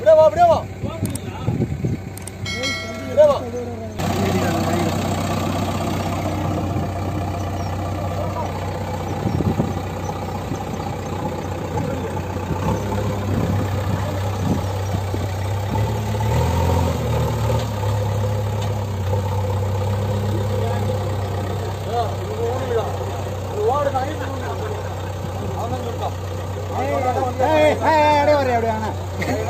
bravo, bravo. Bravo. Hey, hey, hey! அப்படியே ஆனா அப்படியே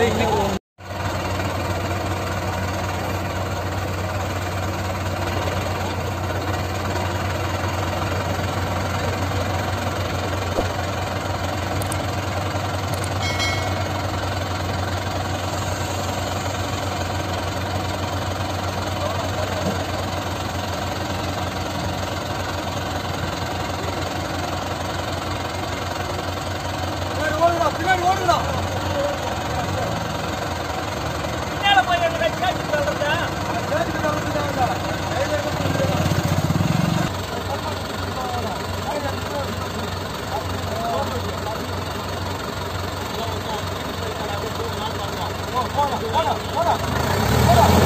வேணா ஓடுடா பின்னாடி ஓடுடா போடா போடா போடா.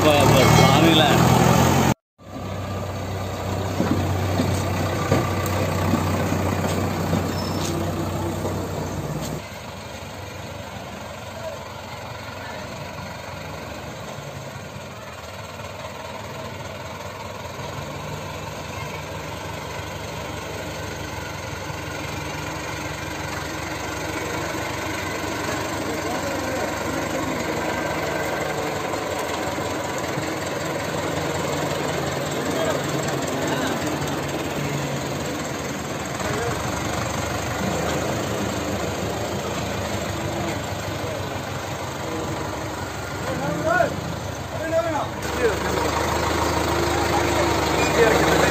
of uh, the Swamiland. esquerda.